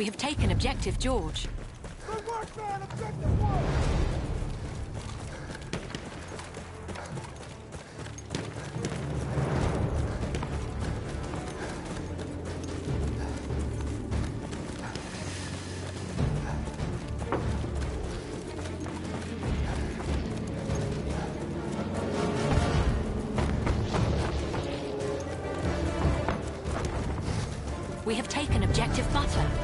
We have taken objective George. Good work, man! Objective one! We have taken objective butter.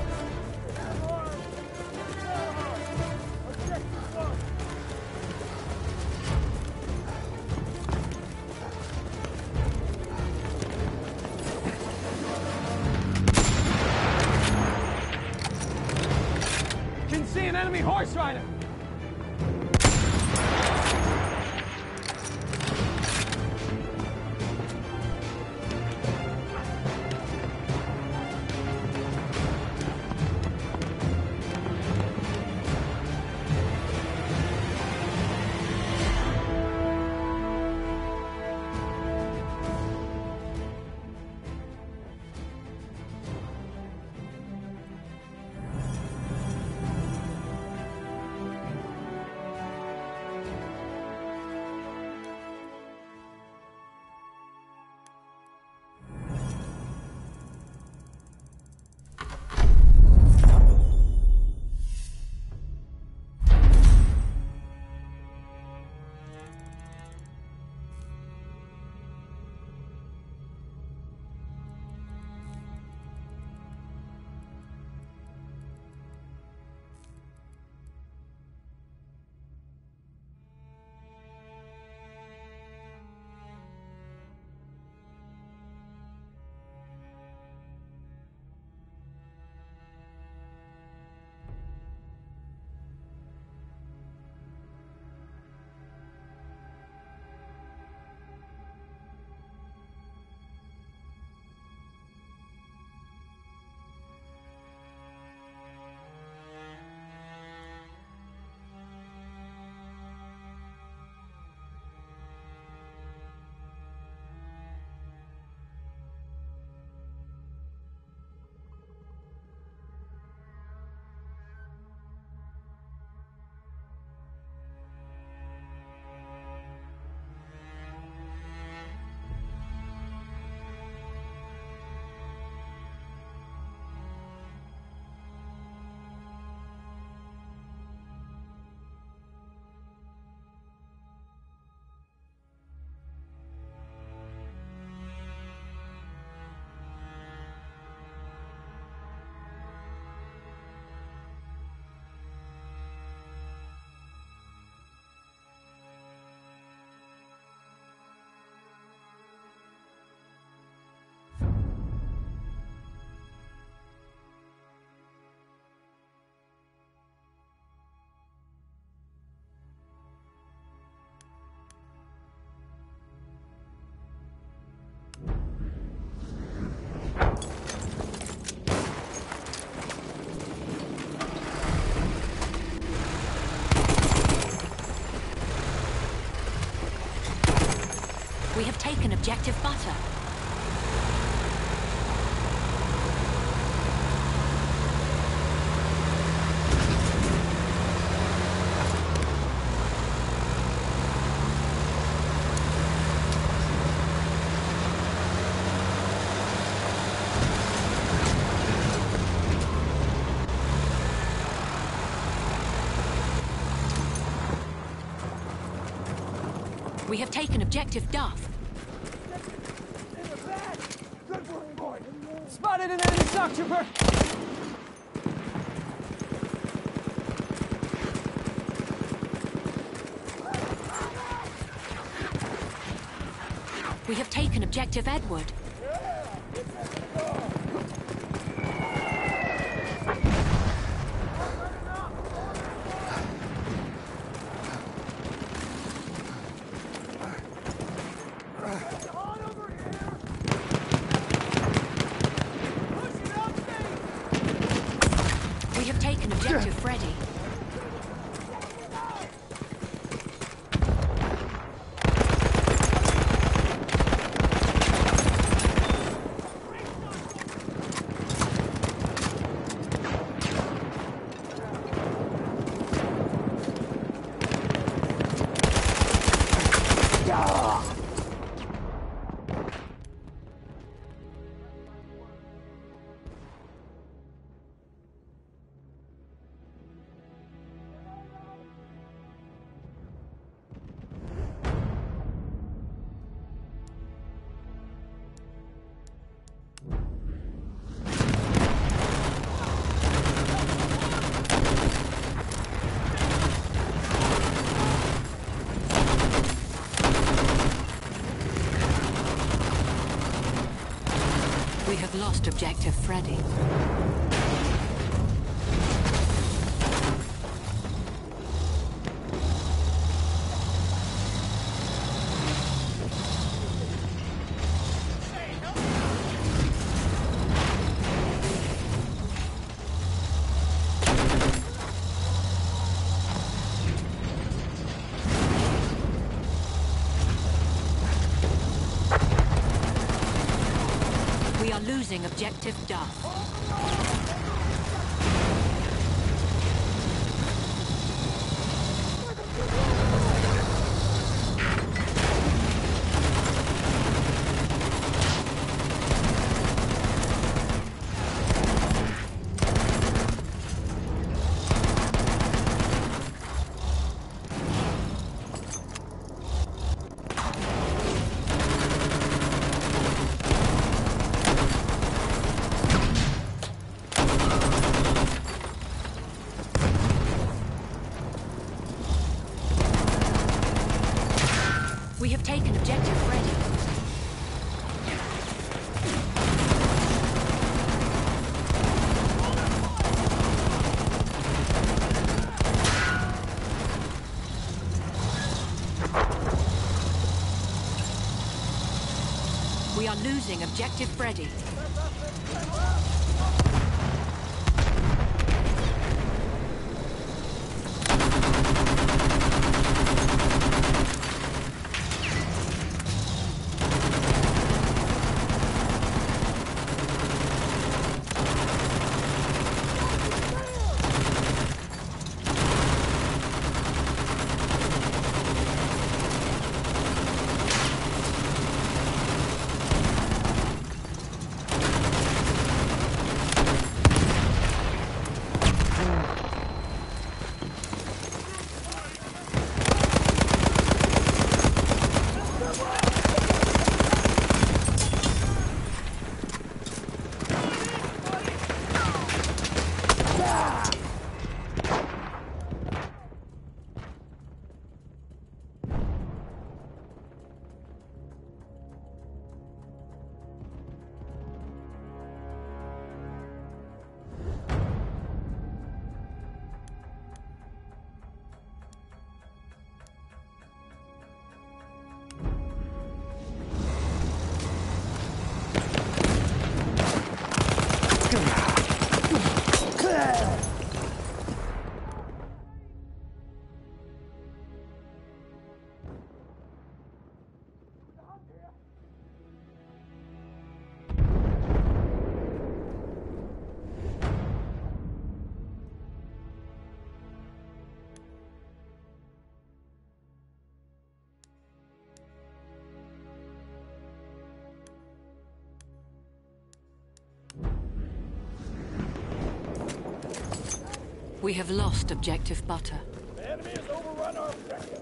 Taken butter. We have taken objective Duff. In the back! Good work, boy! Spotted an enemy shock trooper! We have taken objective Edward. Objective Freddy. Objective Freddy. We have lost objective Butter. The enemy has overrun our objective.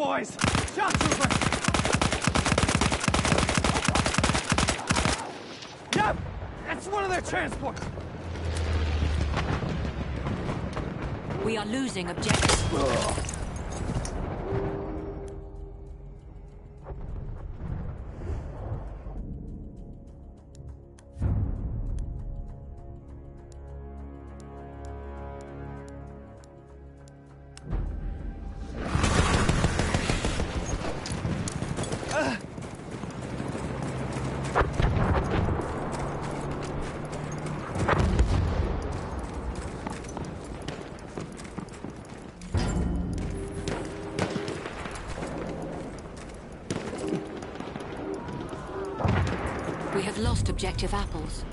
Boys! Shock trooper! Yep! That's one of their transports! We are losing objective. We have lost objective apples.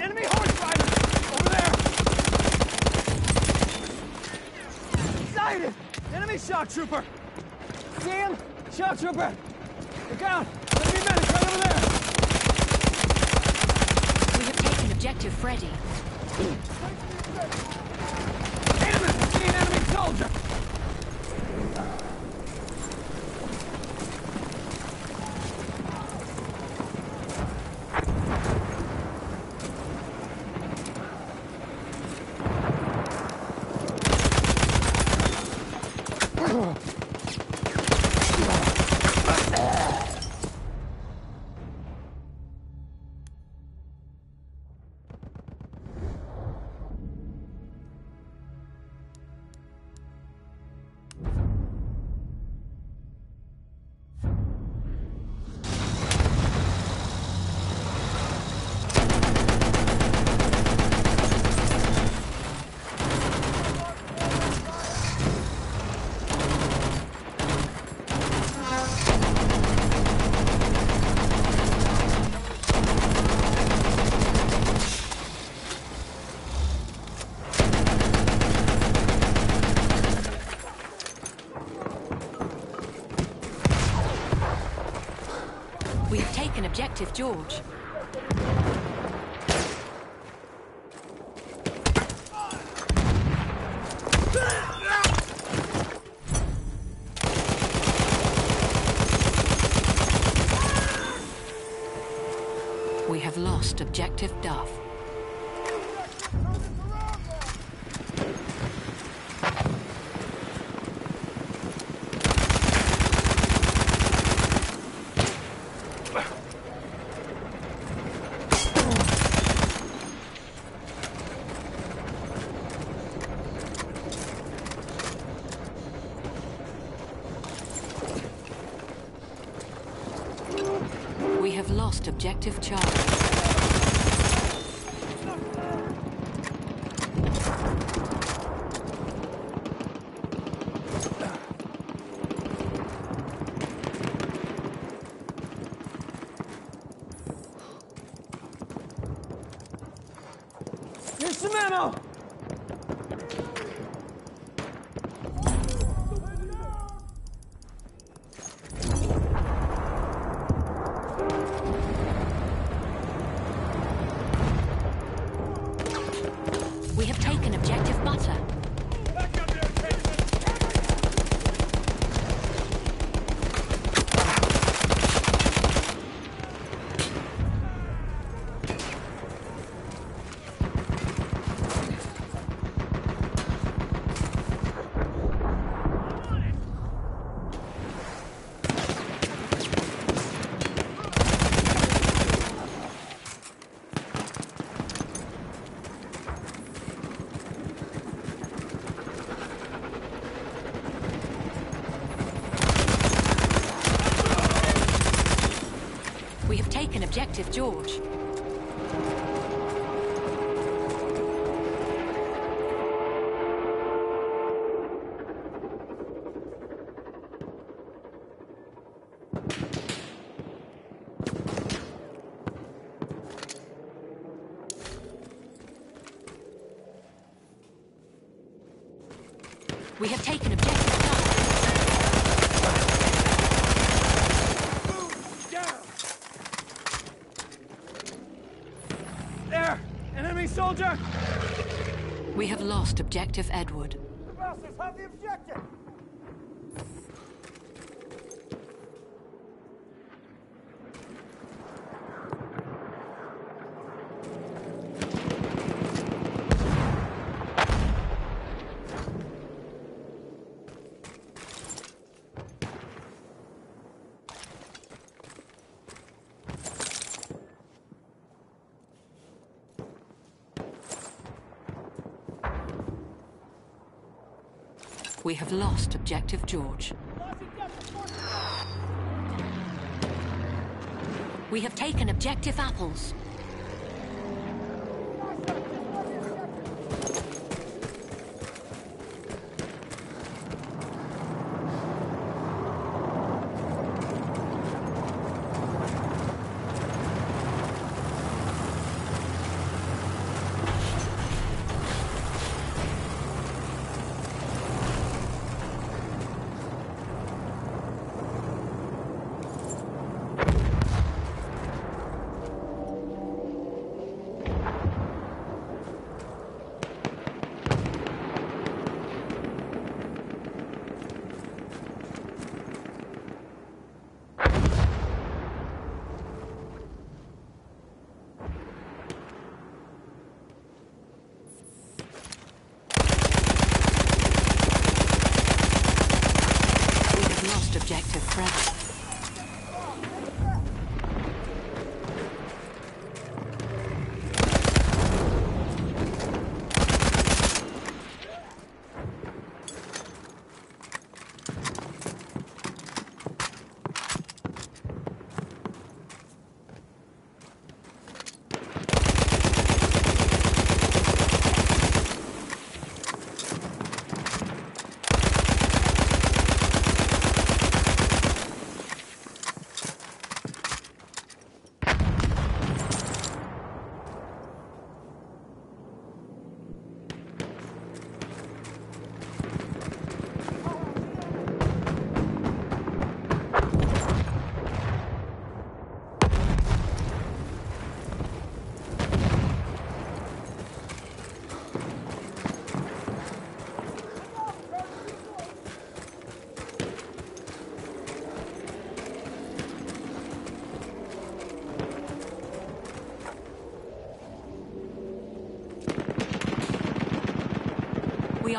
Enemy horse riders! Over there! Sighted! Enemy shock trooper! See him? Shock trooper! Look out! Enemy medic right over there! We have taken objective Freddy. taken objective George. We have lost objective Duff. We have lost objective Charlie. Here's some ammo! We have taken objective Butter. We have taken objective George. We have taken objective Duff. Down! There! Enemy soldier! We have lost objective Edward. The have the We have lost objective George. We have taken objective apples.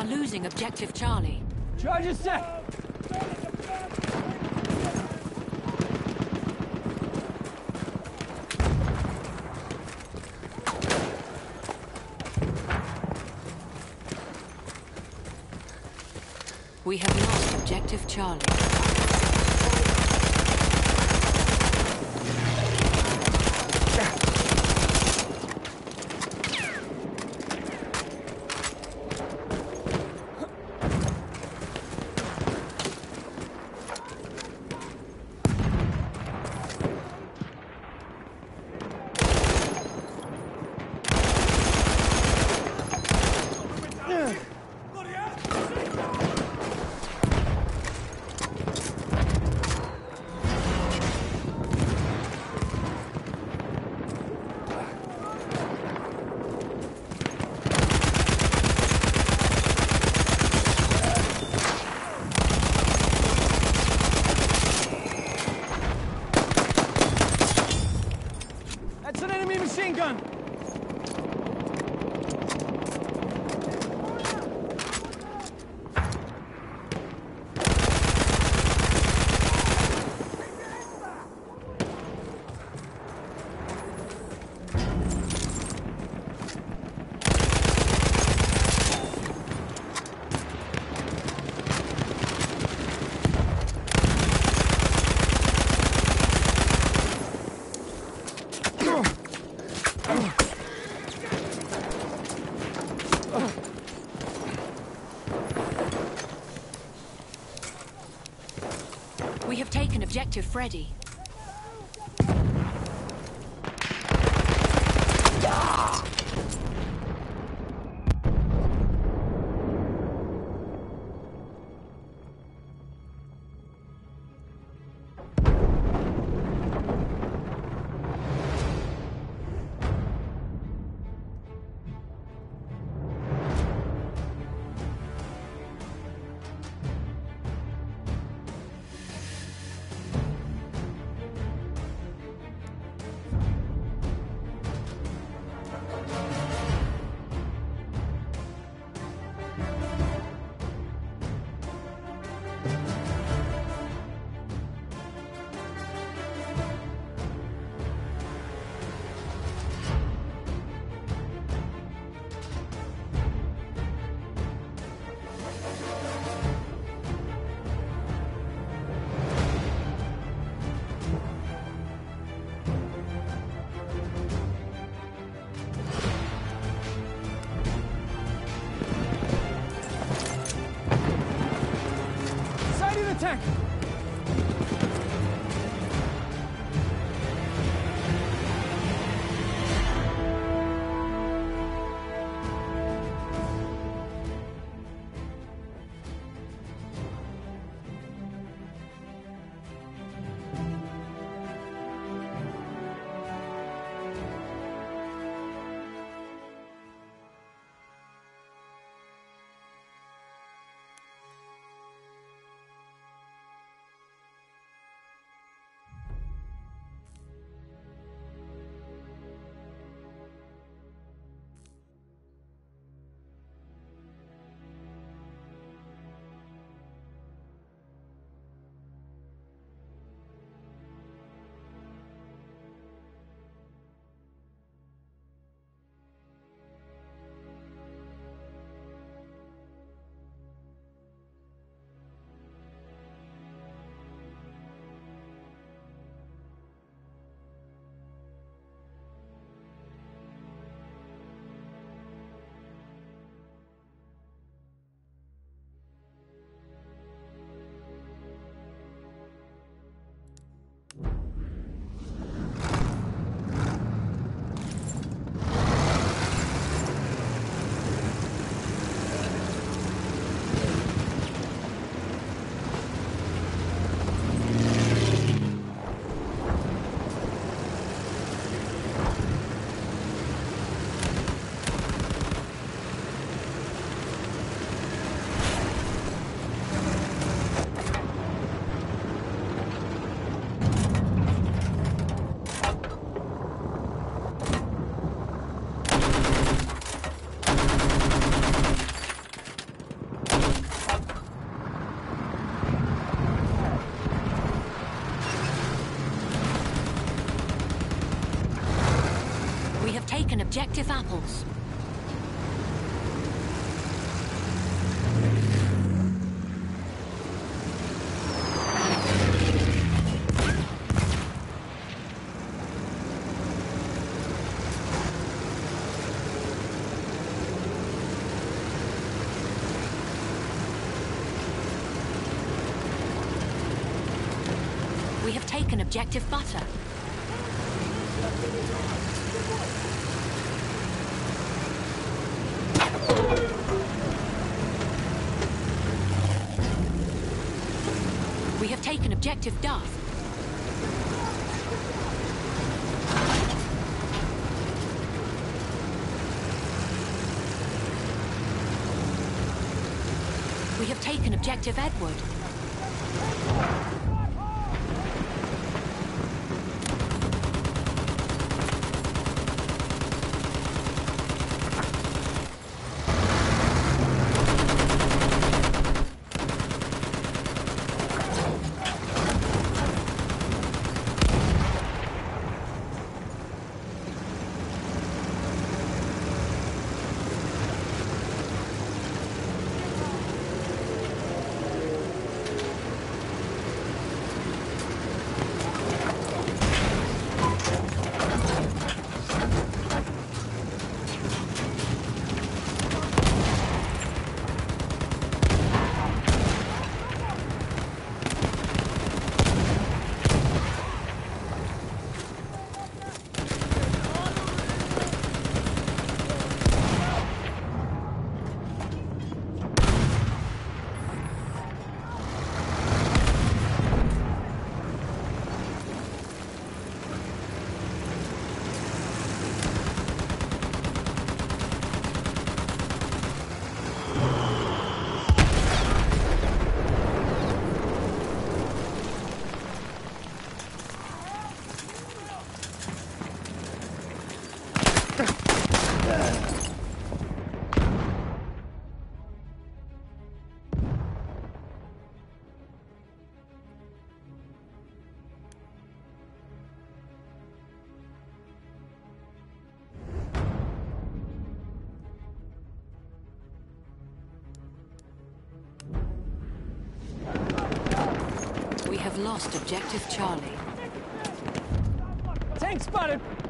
Are losing objective Charlie. Charge is set! We have lost objective Charlie. That's an enemy machine gun! We have objective Freddy. Objective apples. We have taken objective butter. We have taken objective Duff. We have taken objective Edward. Lost objective Charlie. Tank spotted!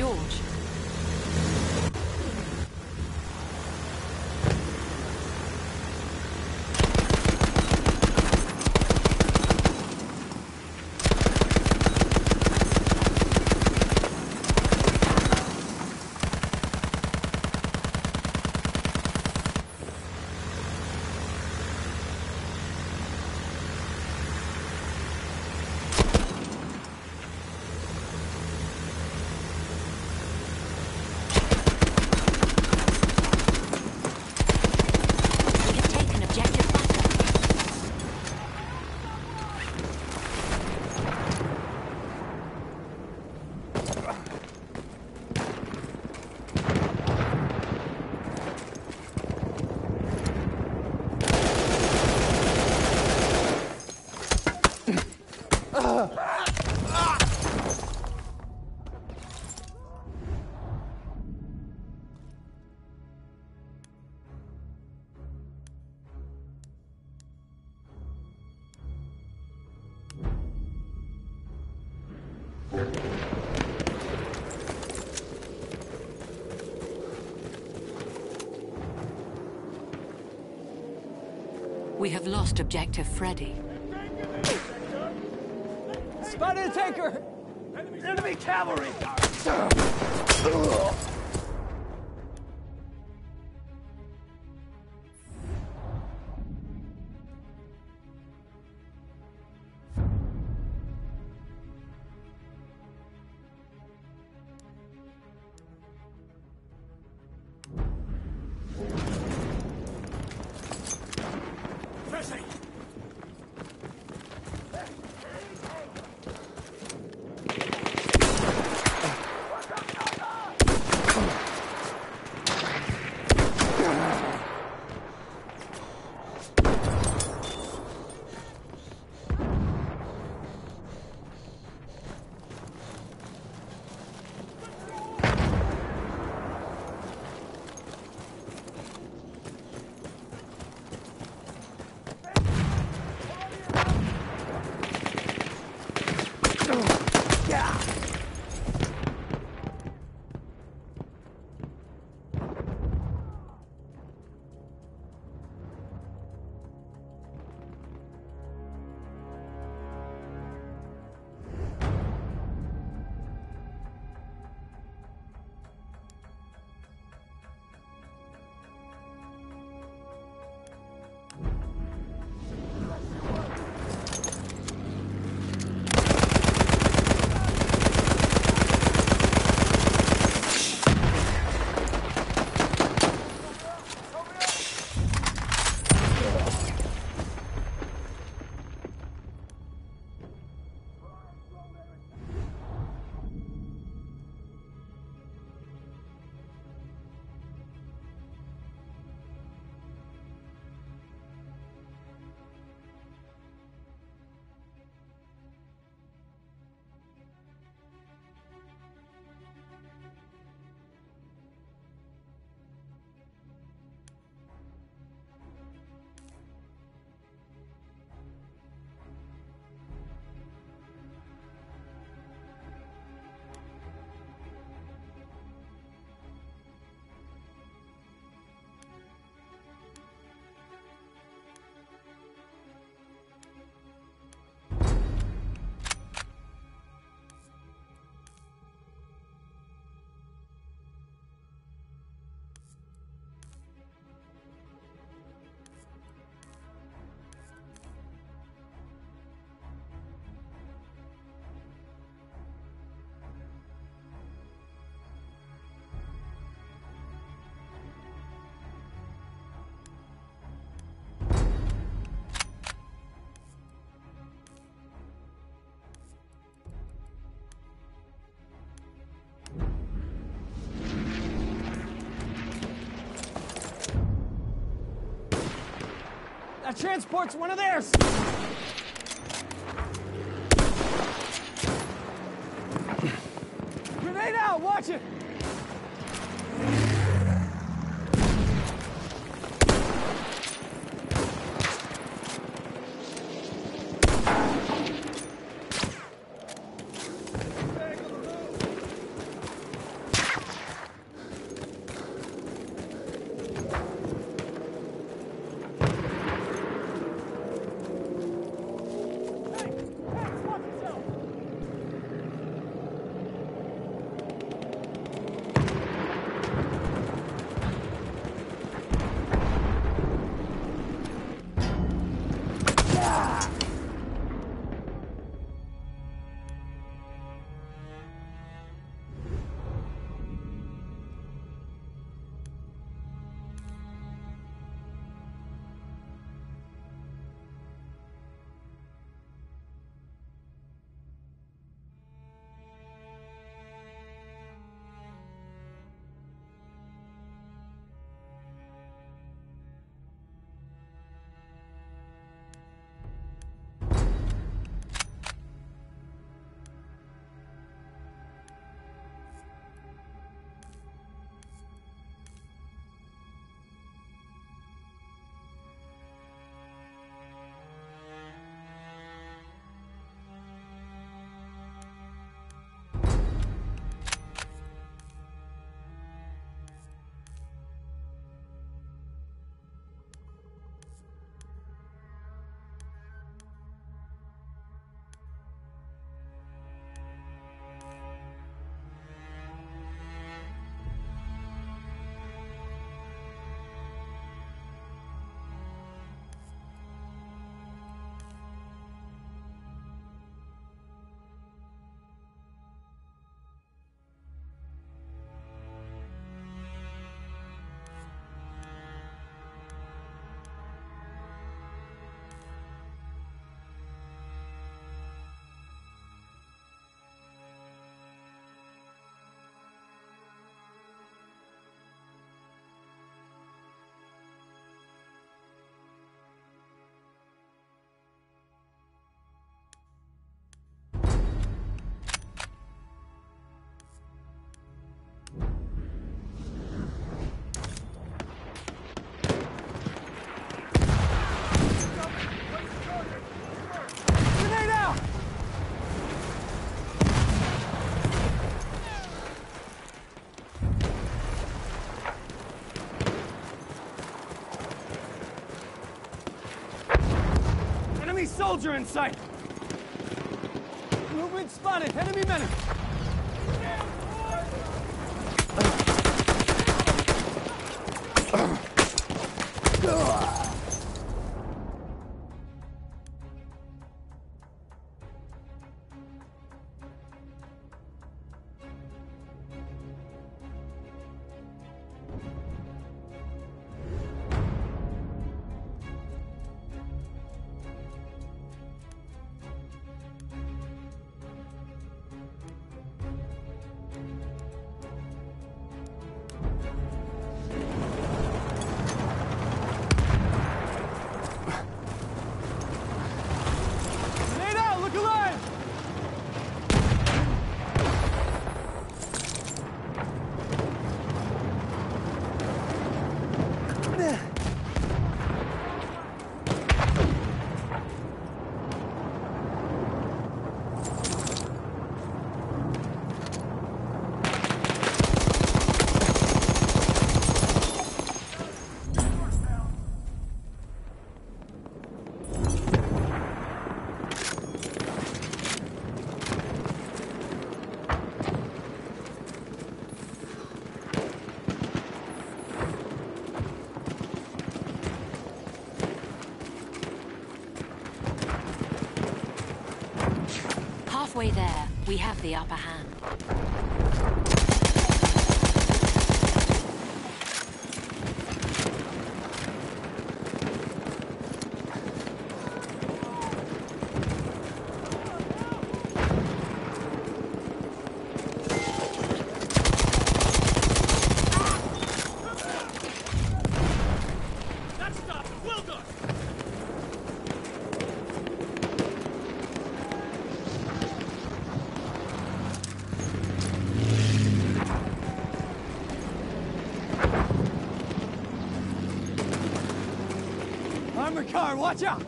Objective George. Lost objective Freddy. Spotted a tanker! Enemy cavalry! That transport's one of theirs! Grenade out! Watch it! Soldier in sight! Movement spotted! Enemy medic! The upper hand. Car, watch out!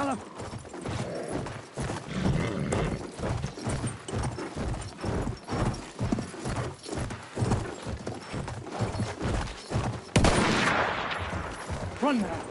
Callum. Run now.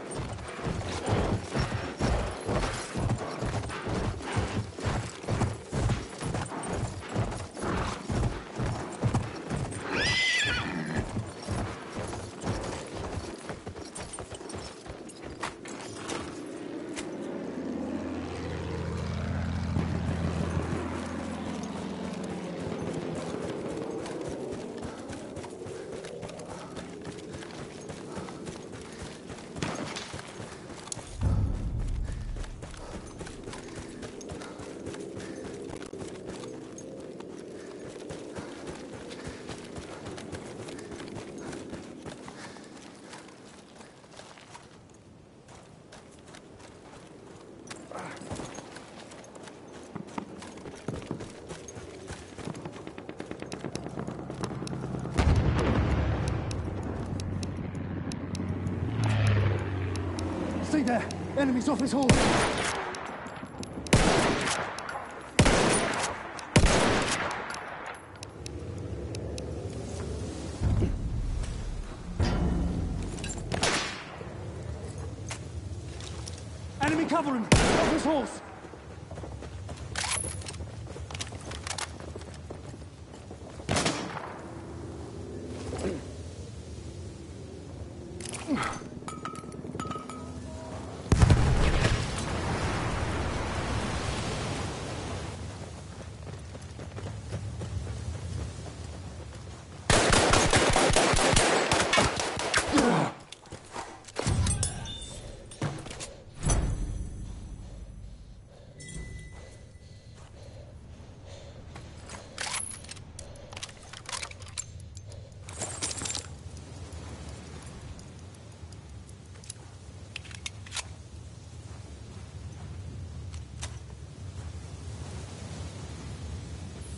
Stay there. Enemies off his horse. Enemy cover him! Off his horse!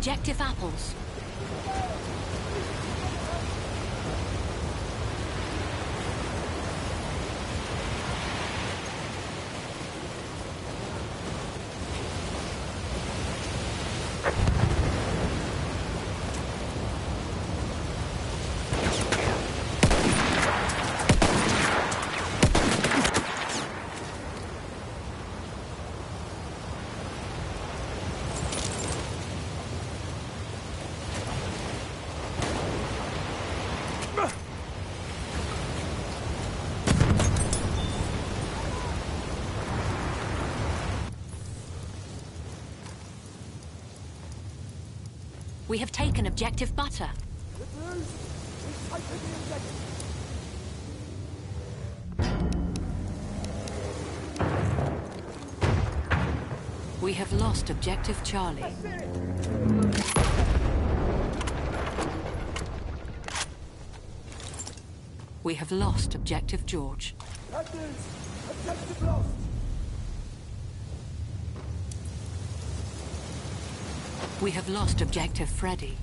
objective apples. Objective butter. We have lost objective Charlie. We have lost objective George. Objective lost. We have lost objective Freddy.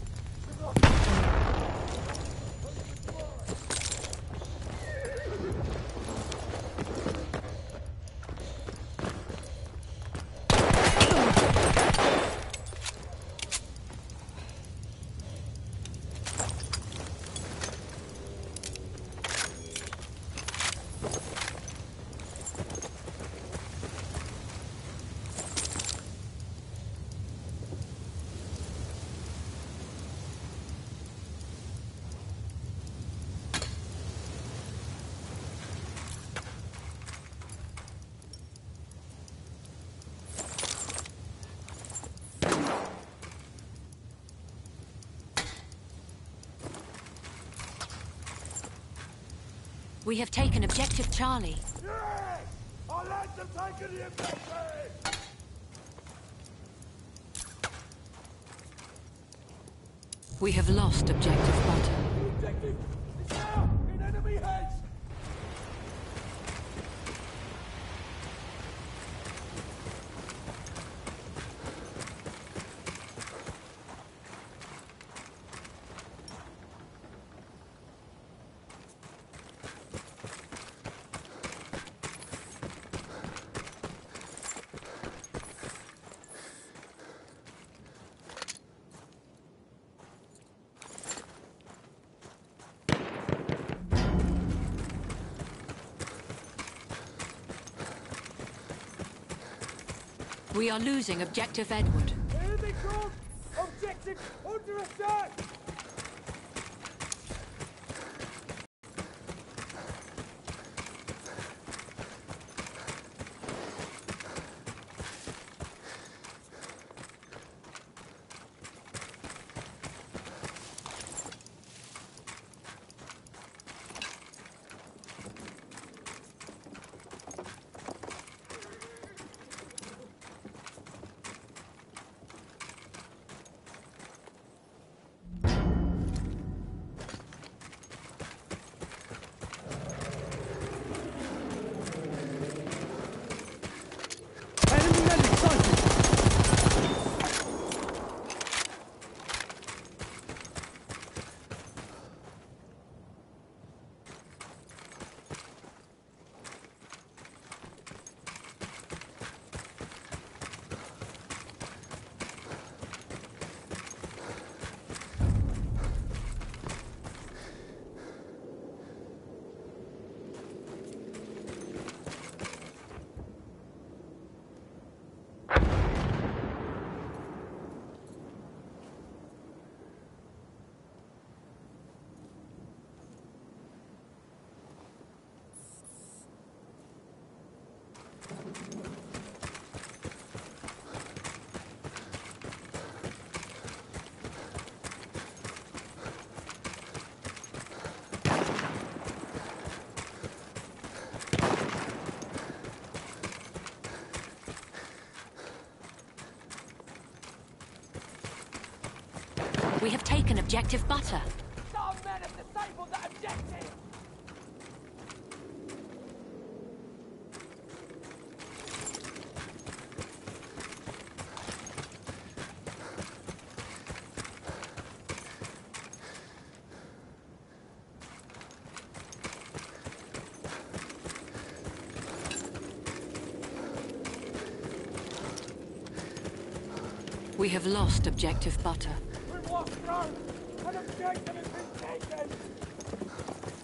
We have taken objective Charlie. The infantry! We have lost objective butter. The objective is now in enemy hands! We are losing objective Edward. Objective under attack! Enemy medic sighted! We have objective butter. We have lost objective butter. We've lost ground! An objective has been taken!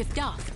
Objective Duff.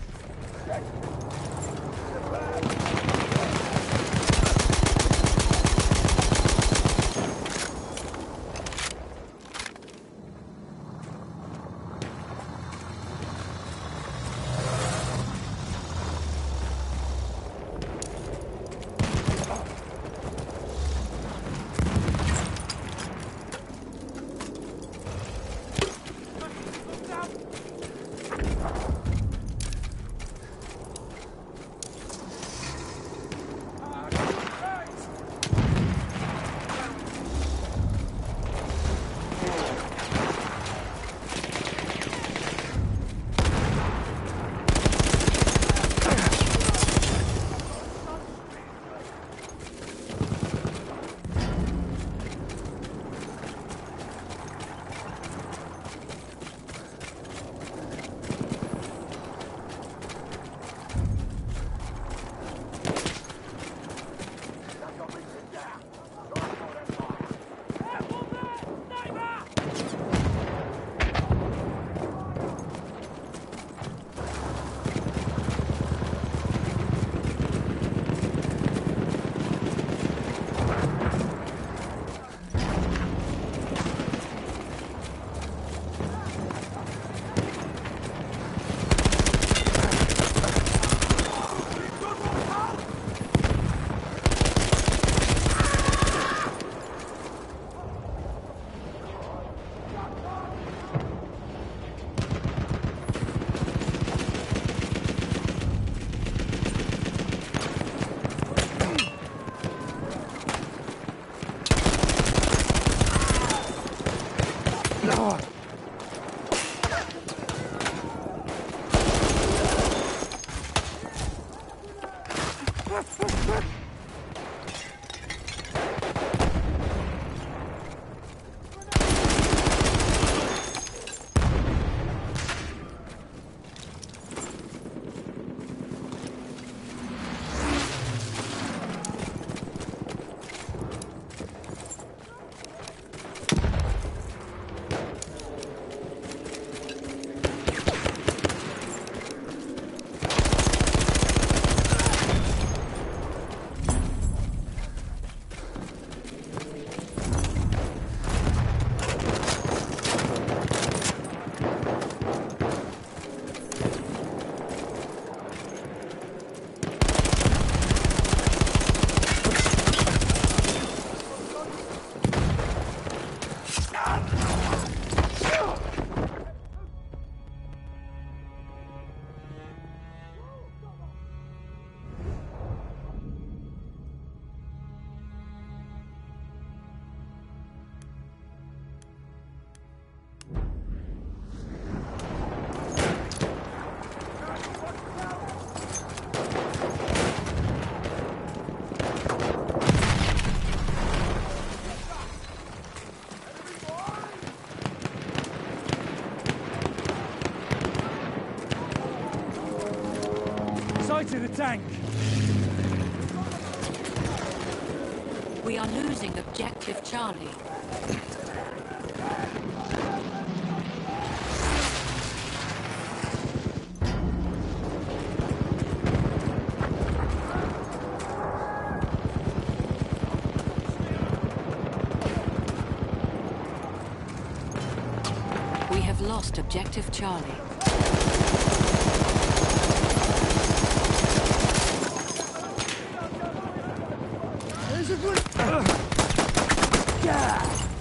Charlie. We have lost objective Charlie. There's a good... Yeah!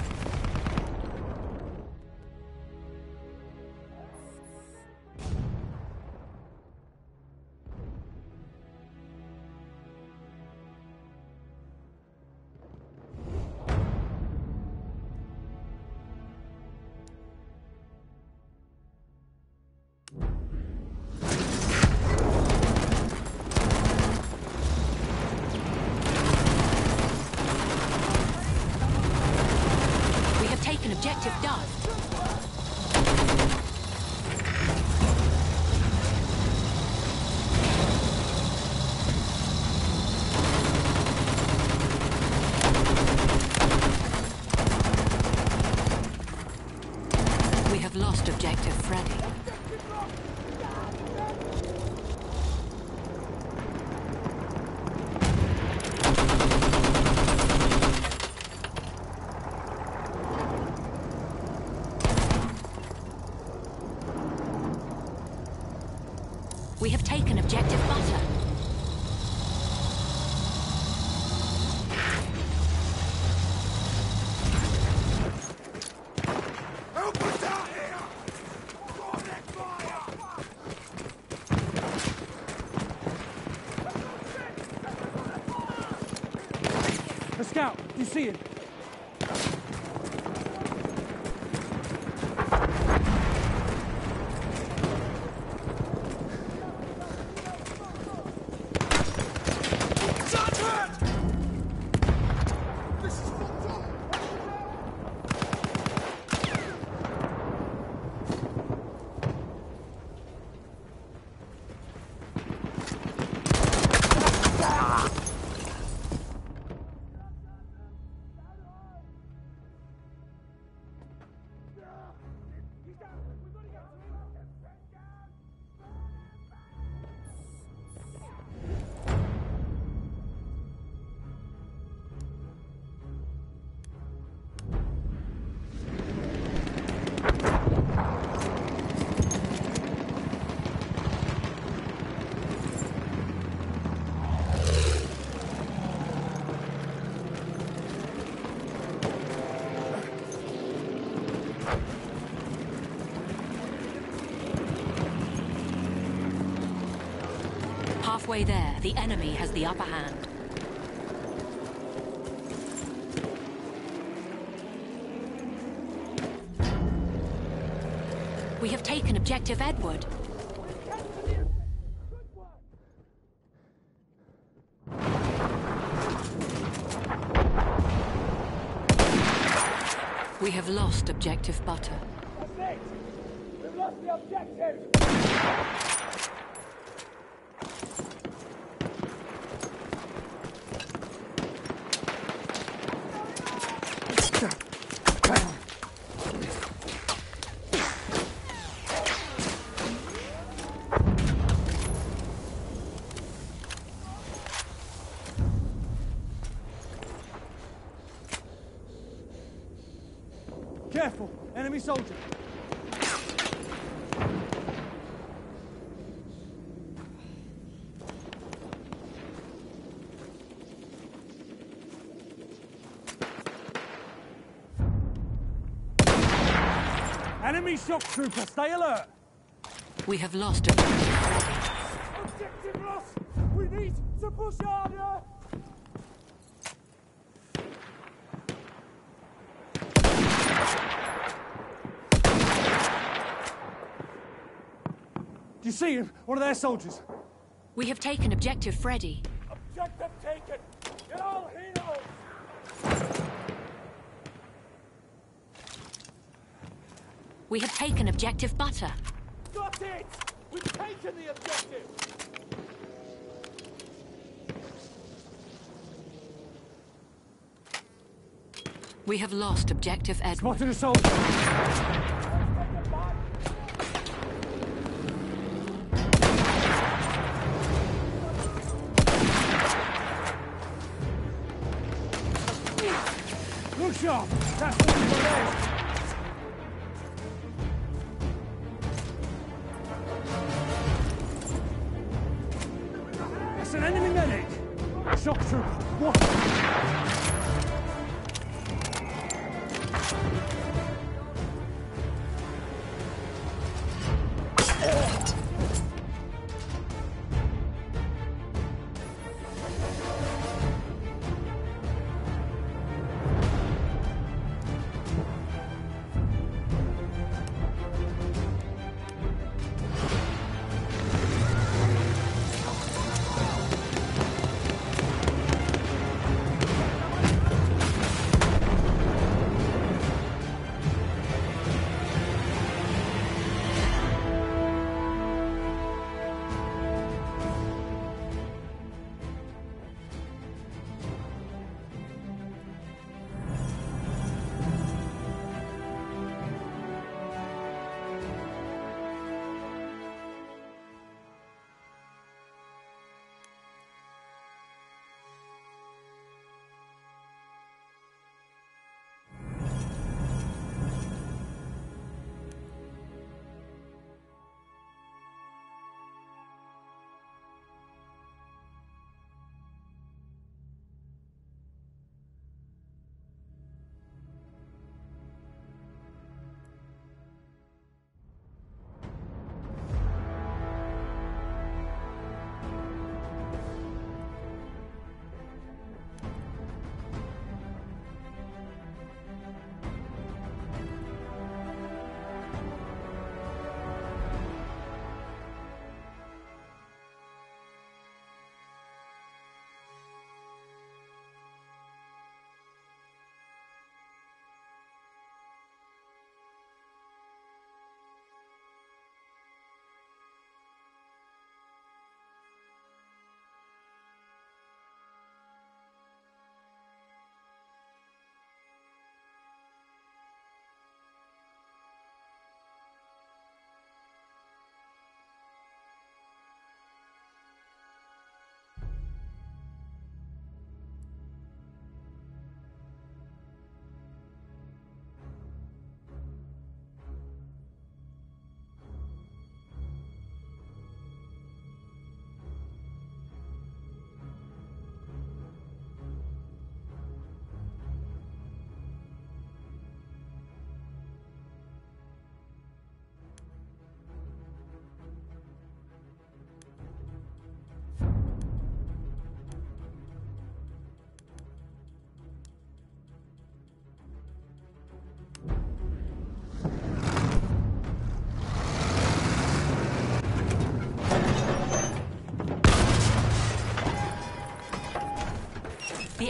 see it. The enemy has the upper hand. We have taken objective Edward. We have lost objective butter. We've lost the objective! Enemy shock trooper, stay alert! We have lost objective. Objective lost! We need to push harder! Do you see him? One of their soldiers. We have taken objective Freddy. Objective taken! Get all heroes! We have taken objective butter. Got it! We've taken the objective! We have lost objective Edward. Spotted a soldier.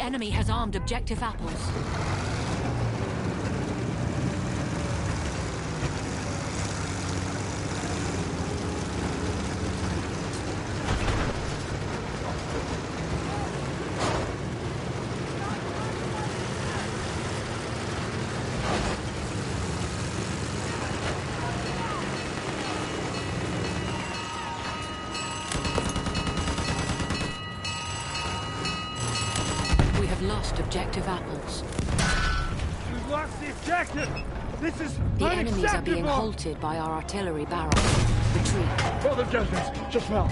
The enemy has armed objective apples. We have lost objective apples. We've lost the objective! This is The enemies are being halted by our artillery barrage. Retreat. Brother Jesuits, just fell.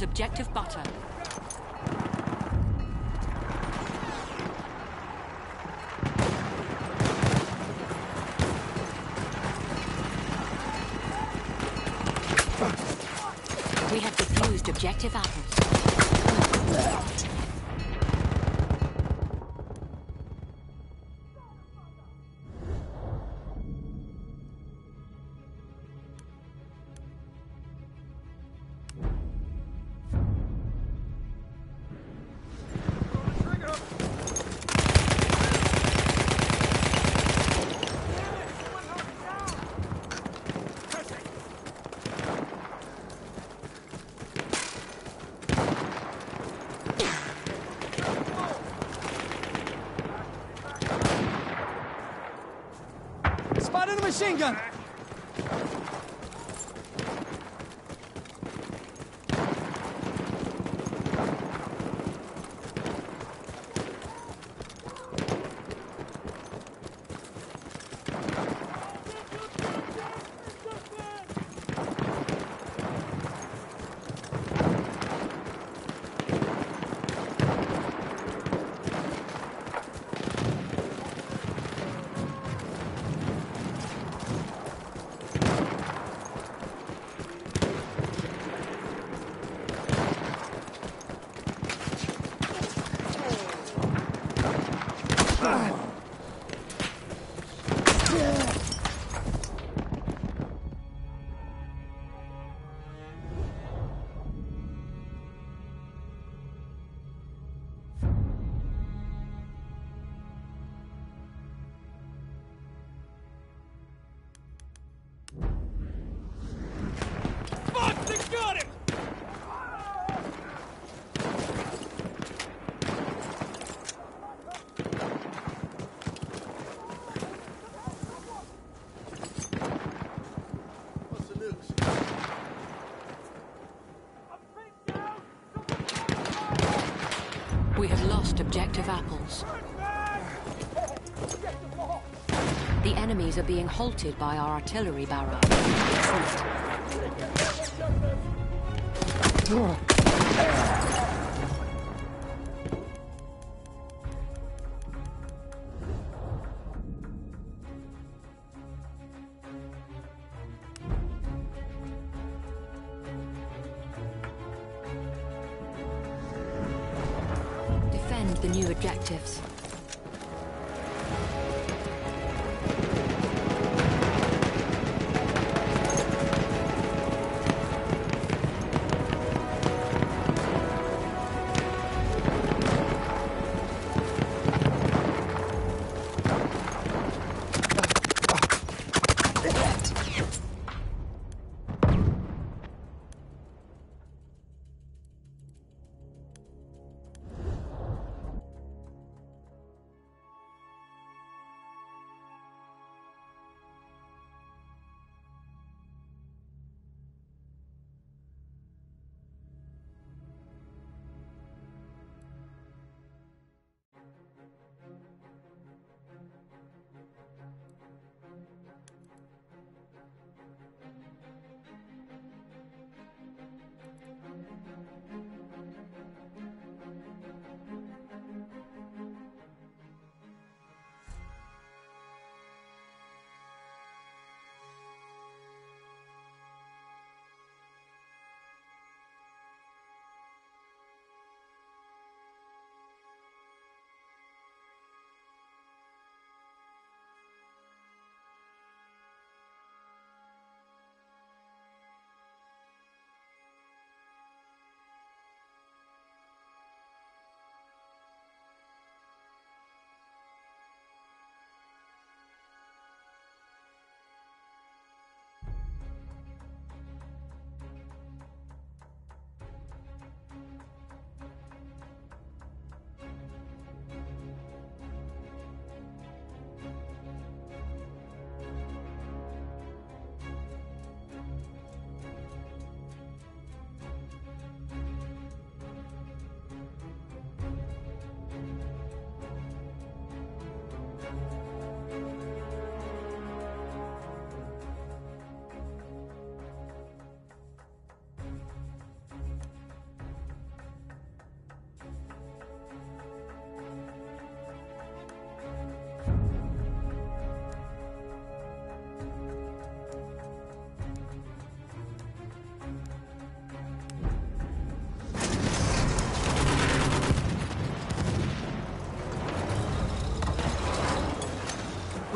Objective butter. We have defused objective apples. Machine gun! Enemies are being halted by our artillery barrage.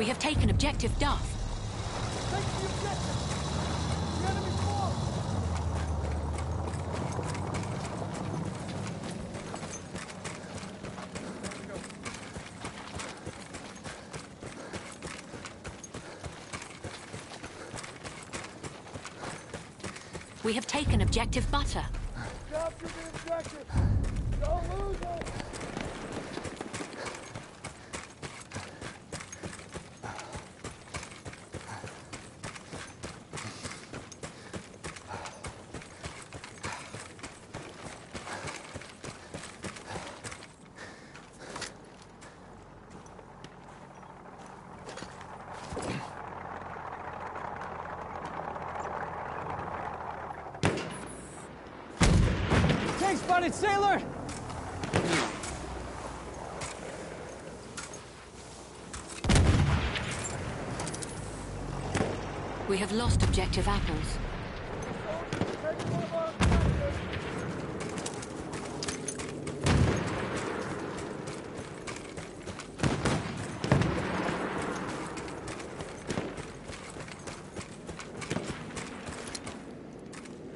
We have taken objective Duff. We have taken objective Butter. Capture the objective! Don't lose it! Take spotted sailor! We have lost objective Apples.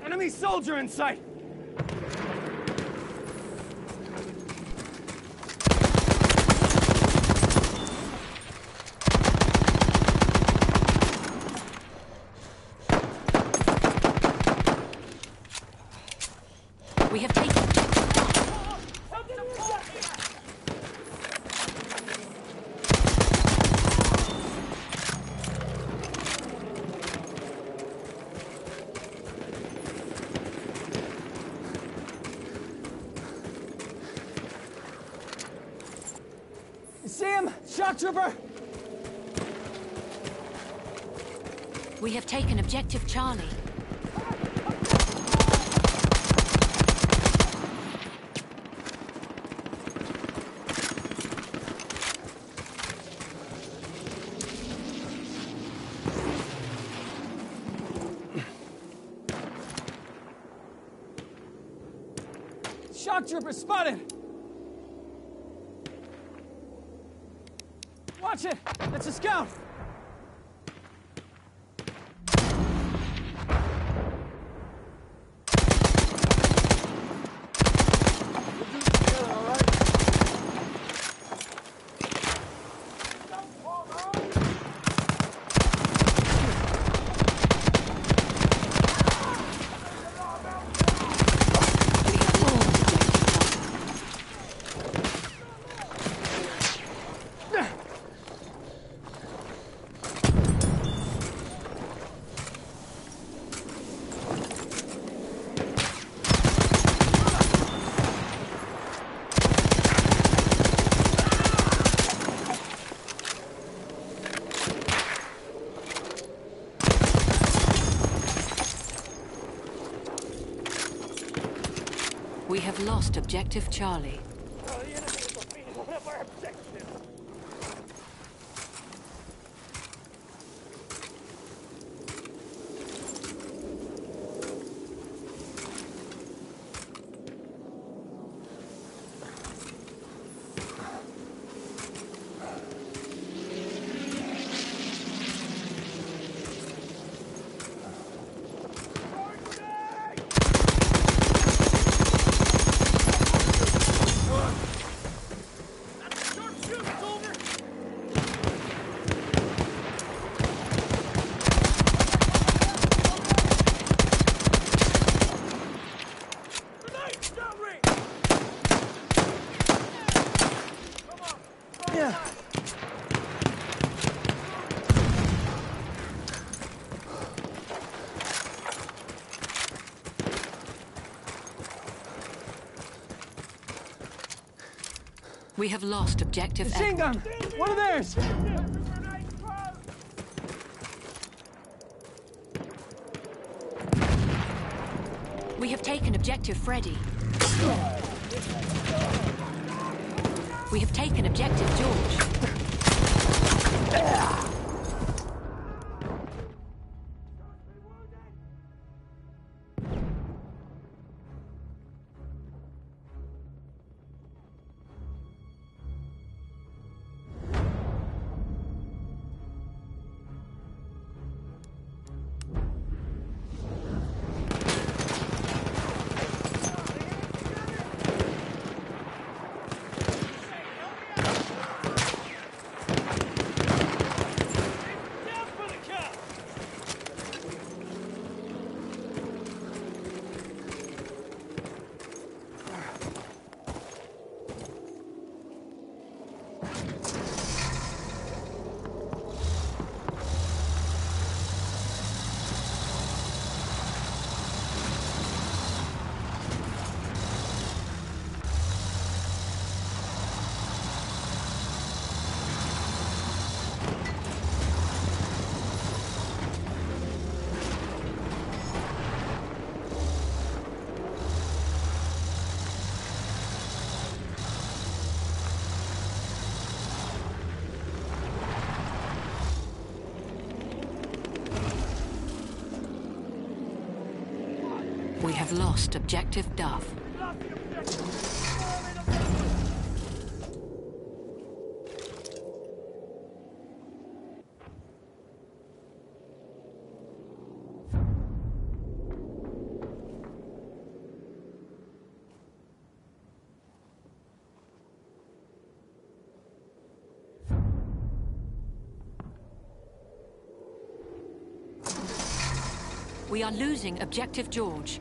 Enemy soldier in sight! We have taken objective Duff. You see him? Shock trooper! We have taken Shock trooper spotted! Watch it! That's a scout! We have lost objective Charlie. We have lost objective Machine gun! One of theirs! We have taken objective Freddy. We have taken objective George. Lost objective Duff. We are losing objective George.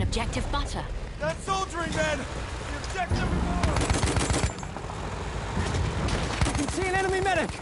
We have taken objective Butter. That soldiering men! The objective reward! I can see an enemy medic!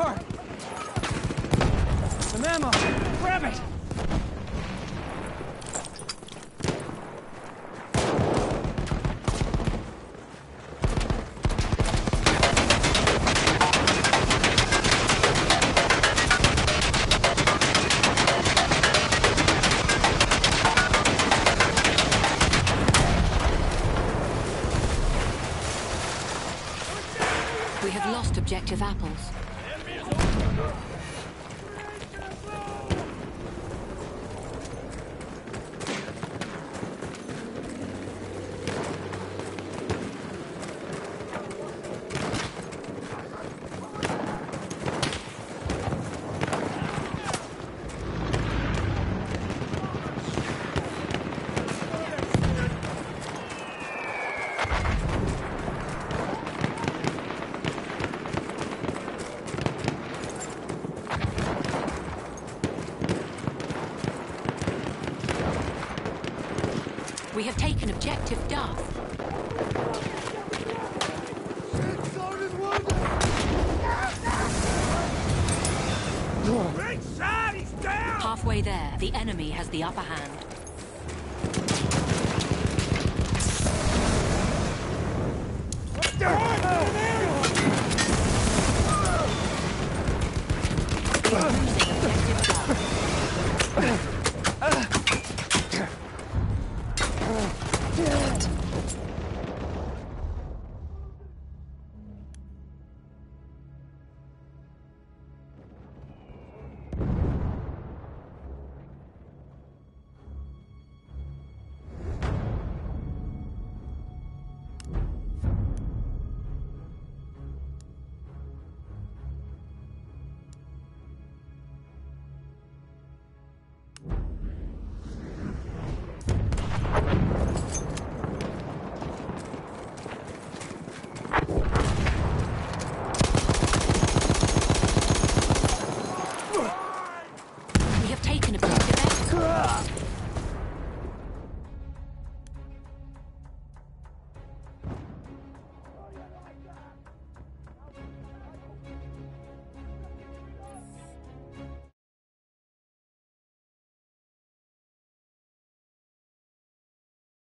Car! Some ammo! Grab it! We have lost objective Apples. We have taken objective